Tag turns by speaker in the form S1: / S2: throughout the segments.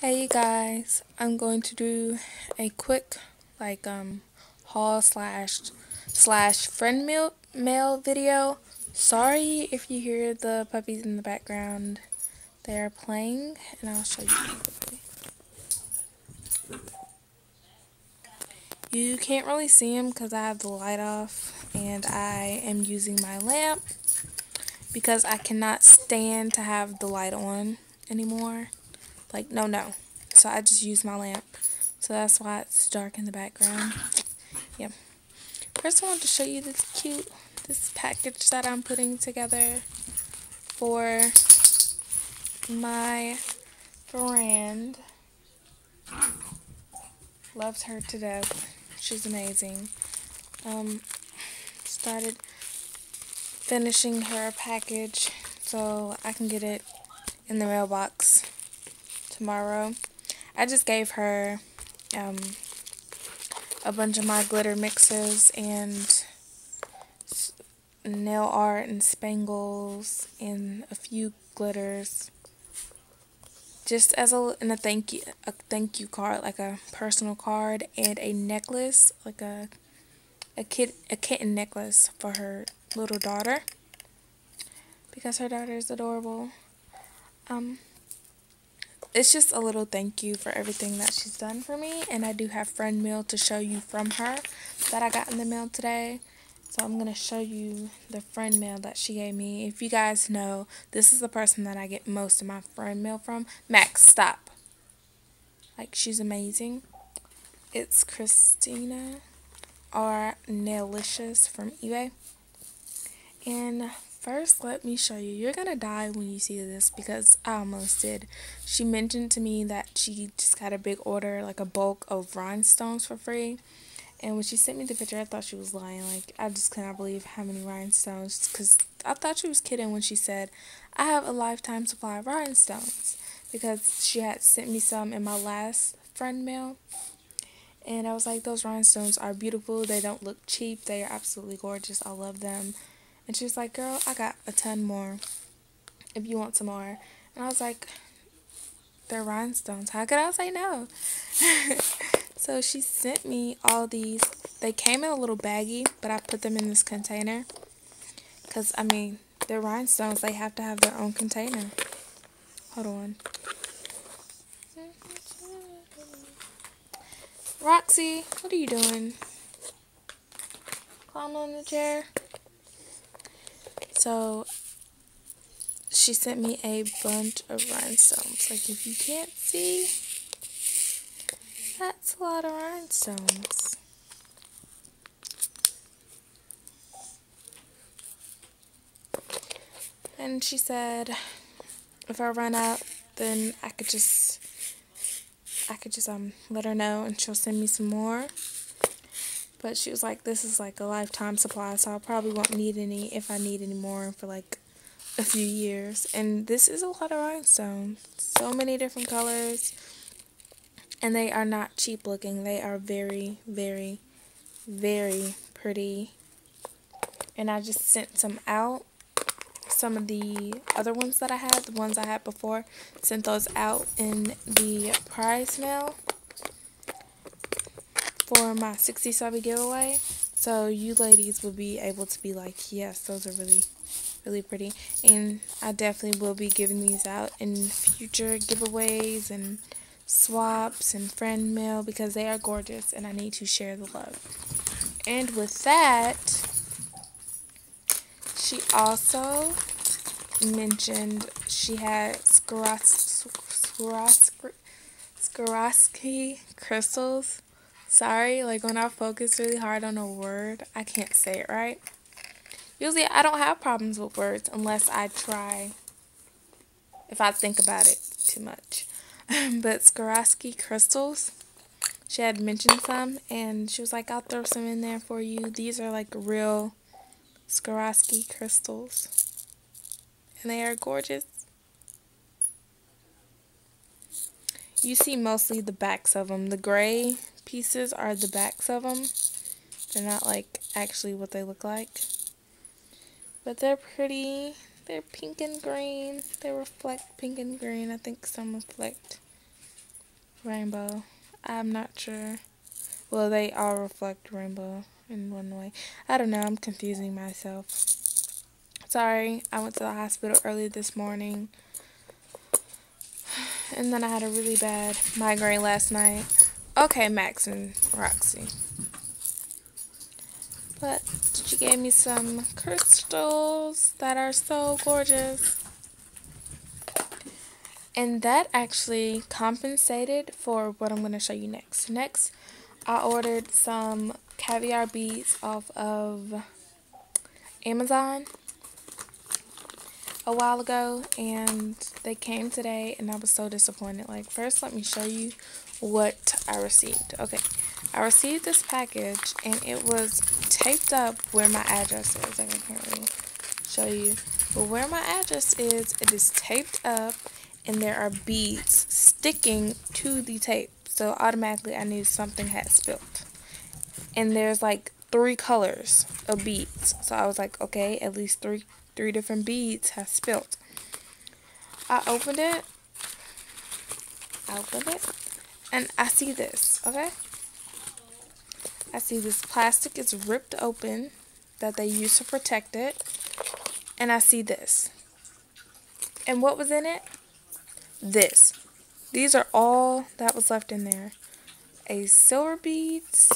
S1: Hey you guys, I'm going to do a quick like um haul slash slash friend mail mail video. Sorry if you hear the puppies in the background. They are playing and I'll show you. You can't really see them because I have the light off and I am using my lamp because I cannot stand to have the light on anymore. Like, no, no. So I just use my lamp. So that's why it's dark in the background. Yep. First I want to show you this cute, this package that I'm putting together for my friend. Loves her to death. She's amazing. Um, started finishing her package so I can get it in the mailbox tomorrow. I just gave her um, a bunch of my glitter mixes and nail art and spangles and a few glitters. Just as a in a thank you a thank you card like a personal card and a necklace like a a kid a kitten necklace for her little daughter. Because her daughter is adorable. Um it's just a little thank you for everything that she's done for me. And I do have friend mail to show you from her that I got in the mail today. So I'm going to show you the friend mail that she gave me. If you guys know, this is the person that I get most of my friend mail from. Max, stop. Like, she's amazing. It's Christina R. Nailicious from eBay. And First, let me show you. You're gonna die when you see this because I almost did. She mentioned to me that she just got a big order, like a bulk of rhinestones for free. And when she sent me the picture, I thought she was lying. Like, I just cannot believe how many rhinestones. Because I thought she was kidding when she said, I have a lifetime supply of rhinestones. Because she had sent me some in my last friend mail. And I was like, those rhinestones are beautiful. They don't look cheap. They are absolutely gorgeous. I love them. And she was like, Girl, I got a ton more if you want some more. And I was like, They're rhinestones. How could I say no? so she sent me all these. They came in a little baggie, but I put them in this container. Because, I mean, they're rhinestones. They have to have their own container. Hold on. Roxy, what are you doing? Climb on the chair. So she sent me a bunch of rhinestones. Like if you can't see, that's a lot of rhinestones. And she said if I run out, then I could just I could just um let her know and she'll send me some more. But she was like, this is like a lifetime supply, so I probably won't need any if I need any more for like a few years. And this is a lot of rhinestones. So many different colors. And they are not cheap looking. They are very, very, very pretty. And I just sent some out. Some of the other ones that I had, the ones I had before, sent those out in the prize mail for my 60 subby giveaway. So you ladies will be able to be like, yes, those are really, really pretty. And I definitely will be giving these out in future giveaways and swaps and friend mail because they are gorgeous and I need to share the love. And with that, she also mentioned she had Swarovski crystals Sorry, like when I focus really hard on a word, I can't say it right. Usually I don't have problems with words unless I try, if I think about it too much. but Swarovski crystals, she had mentioned some and she was like, I'll throw some in there for you. These are like real Swarovski crystals. And they are gorgeous. You see mostly the backs of them. The gray pieces are the backs of them. They're not like actually what they look like. But they're pretty. They're pink and green. They reflect pink and green. I think some reflect rainbow. I'm not sure. Well, they all reflect rainbow in one way. I don't know. I'm confusing myself. Sorry, I went to the hospital early this morning. And then I had a really bad migraine last night. Okay, Max and Roxy. But she gave me some crystals that are so gorgeous. And that actually compensated for what I'm going to show you next. Next, I ordered some caviar beads off of Amazon a while ago and they came today and I was so disappointed. Like first let me show you what I received. Okay. I received this package and it was taped up where my address is. I can't really show you. But where my address is, it is taped up and there are beads sticking to the tape. So automatically I knew something had spilt. And there's like three colors of beads. So I was like, okay, at least three three different beads have spilt. I opened it. I opened it. And I see this, okay? I see this plastic is ripped open that they use to protect it. And I see this. And what was in it? This. These are all that was left in there. A silver beads,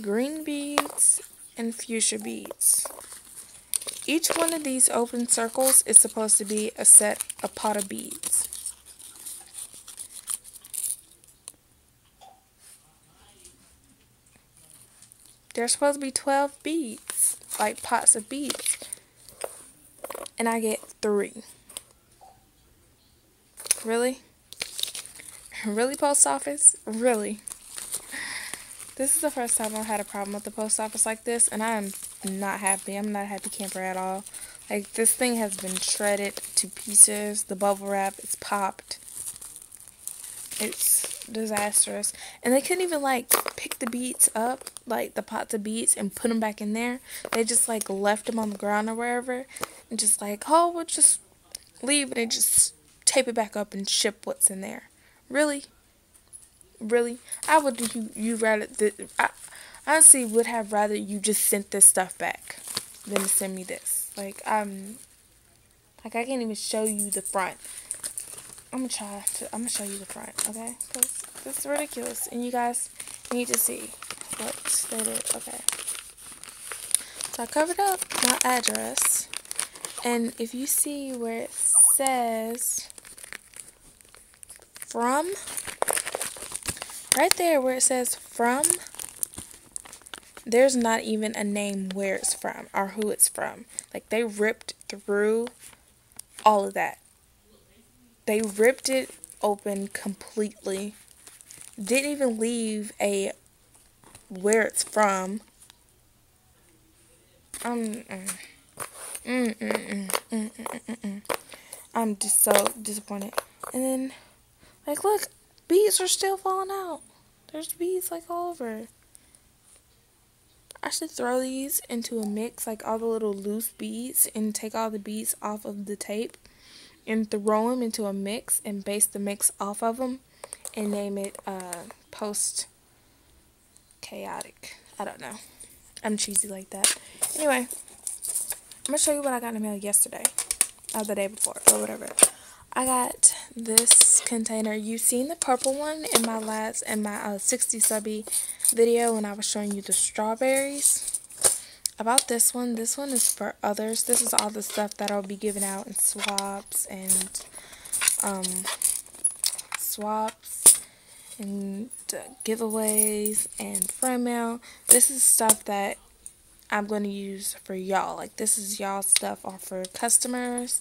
S1: green beads, and fuchsia beads. Each one of these open circles is supposed to be a set, a pot of beads. There's supposed to be 12 beads, like pots of beads. And I get three. Really? Really, post office? Really? This is the first time I've had a problem with the post office like this, and I'm not happy. I'm not a happy camper at all. Like, this thing has been shredded to pieces. The bubble wrap, it's popped. It's disastrous. And they couldn't even, like, pick the beads up, like, the pots of beads, and put them back in there. They just, like, left them on the ground or wherever, and just, like, oh, we'll just leave it and just tape it back up and ship what's in there. Really? Really? I would you, you rather, I, honestly would have rather you just sent this stuff back than to send me this. Like, I'm, like, I can't even show you the front. I'm gonna try to, I'm gonna show you the front, okay? Because this is ridiculous. And you guys need to see what they did. Okay. So I covered up my address. And if you see where it says from, right there where it says from, there's not even a name where it's from or who it's from. Like they ripped through all of that. They ripped it open completely. Didn't even leave a where it's from. Um, mm, mm, mm, I'm just so disappointed. And then, like, look, beads are still falling out. There's bees like all over. I should throw these into a mix, like all the little loose beads, and take all the beads off of the tape and throw them into a mix and base the mix off of them and name it uh, post chaotic. I don't know. I'm cheesy like that. Anyway, I'm going to show you what I got in the mail yesterday. Or the day before, or whatever. I got this container. You've seen the purple one in my last, in my uh, 60 subby video when I was showing you the strawberries. About this one, this one is for others. This is all the stuff that I'll be giving out in swaps and um, swaps and uh, giveaways and friend mail. This is stuff that I'm going to use for y'all. Like this is y'all stuff or for customers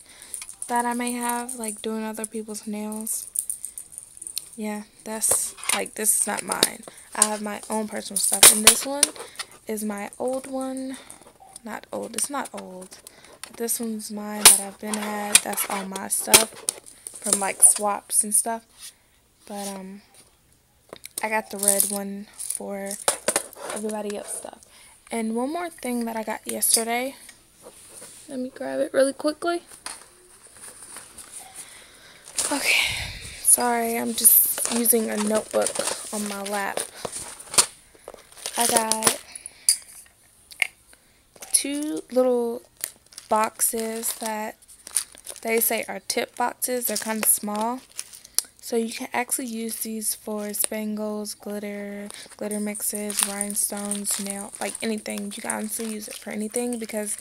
S1: that I may have, like doing other people's nails. Yeah, that's like this is not mine. I have my own personal stuff. And this one is my old one. Not old. It's not old. This one's mine that I've been had. That's all my stuff from like swaps and stuff. But um, I got the red one for everybody else stuff. And one more thing that I got yesterday. Let me grab it really quickly. Okay. Sorry, I'm just using a notebook on my lap. I got two little boxes that they say are tip boxes. They're kind of small. So you can actually use these for spangles, glitter, glitter mixes, rhinestones, nail, like anything. You can honestly use it for anything because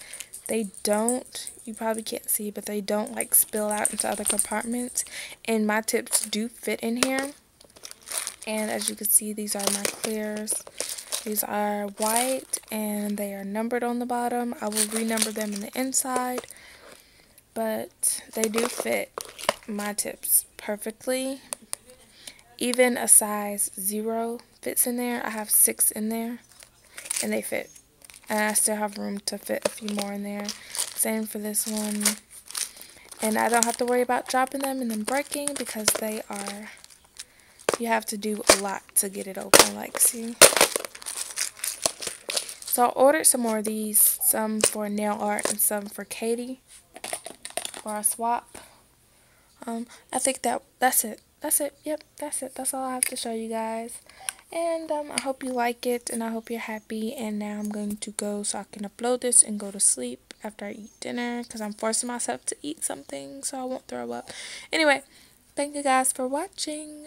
S1: they don't, you probably can't see, but they don't like spill out into other compartments. And my tips do fit in here. And as you can see, these are my clears. These are white and they are numbered on the bottom. I will renumber them in the inside. But they do fit my tips perfectly. Even a size zero fits in there. I have six in there and they fit. And I still have room to fit a few more in there. Same for this one. And I don't have to worry about dropping them and then breaking because they are, you have to do a lot to get it open. Like, see? So I ordered some more of these, some for nail art and some for Katie for a swap. Um, I think that that's it. That's it. Yep, that's it. That's all I have to show you guys. And um, I hope you like it and I hope you're happy. And now I'm going to go so I can upload this and go to sleep after I eat dinner because I'm forcing myself to eat something so I won't throw up. Anyway, thank you guys for watching.